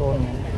多年